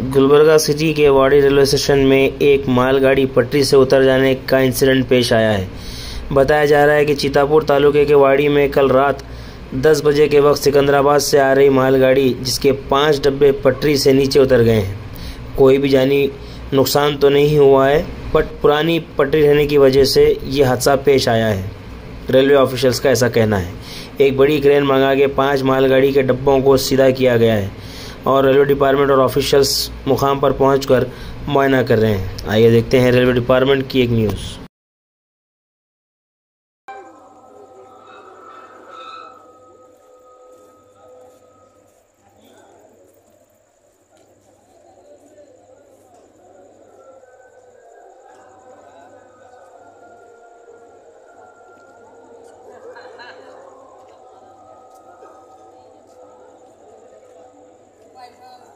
Gulbarga city के वाड़ी railway station में एक मालगाड़ी पटरी से उतर जाने का इंसिडेंट पेश आया है। बताया जा रहा है कि चितापुर तालुके के वाड़ी में कल रात 10 बजे के वक्त सिकंदराबाद से आ रही मालगाड़ी, जिसके पाँच डब्बे पटरी से नीचे उतर गए हैं। कोई भी जानी नुकसान तो नहीं हुआ है, बट पुरानी पटरी रहने की वजह से ये हादसा पेश आया है। रेलवे ऑफिशल्स का ऐसा कहना है। एक बड़ी क्रेन मंगा के पाँच मालगाड़ी के डब्बों को सीधा किया गया है। और रेलवे डिपार्टमेंट और ऑफिशियल्स मुकाम पर पहुंचकर मुआयना कर रहे हैं। आइए देखते हैं रेलवे डिपार्टमेंट की एक न्यूज़। Thanks,